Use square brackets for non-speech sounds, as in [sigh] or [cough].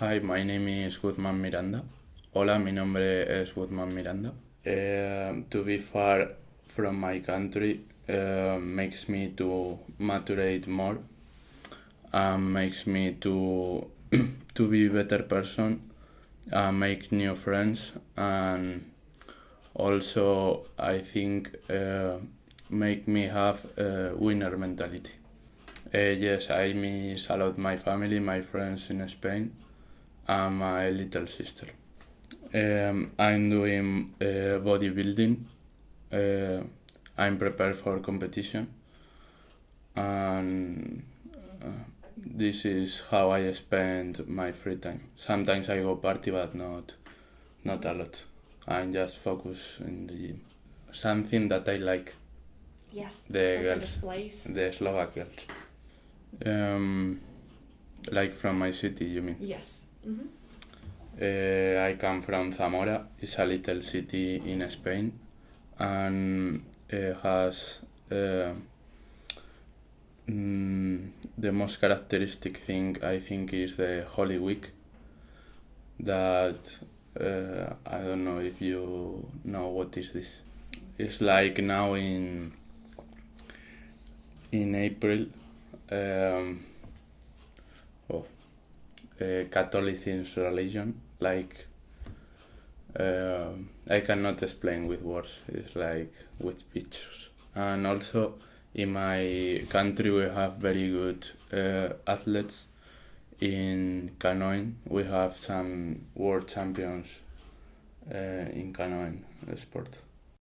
Hi, my name is Guzman Miranda. Hola, mi nombre es Guzman Miranda. Uh, to be far from my country uh, makes me to maturate more and makes me to [clears throat] to be better person and make new friends and also I think uh, make me have a winner mentality. Uh, yes, I miss a lot my family, my friends in Spain, and my little sister. Um, I'm doing uh, bodybuilding. Uh, I'm prepared for competition, and uh, this is how I spend my free time. Sometimes I go party, but not not a lot. I'm just focus in the gym. Something that I like. Yes. The girls. The Slovak girls. Um, like from my city, you mean? Yes. Hmm Uh, I come from Zamora. It's a little city in Spain, and uh, has uh, mm, the most characteristic thing I think is the Holy Week. That uh, I don't know if you know what is this. It's like now in in April. Um, oh, uh, Catholicism religion like uh, I cannot explain with words. It's like with pictures. And also in my country we have very good uh, athletes. In canoeing we have some world champions uh, in canoeing sport.